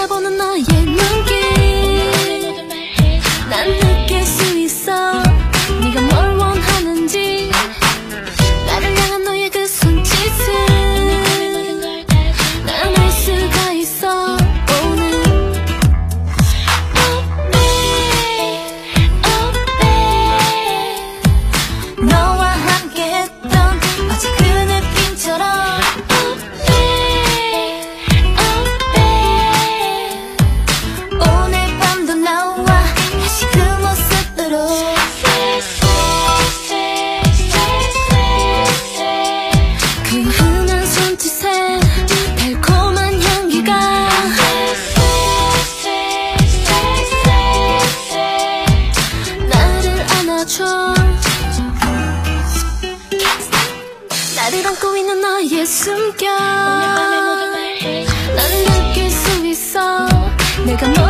바라보는 너의 눈. 사이에 숨겨 난 느낄 수 있어. 내가 널 원하는지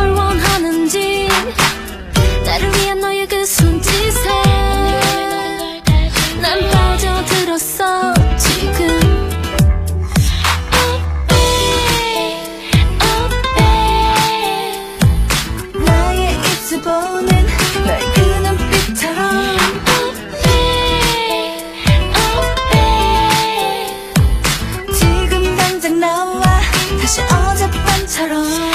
당장 나와 다시 어젯밤처럼.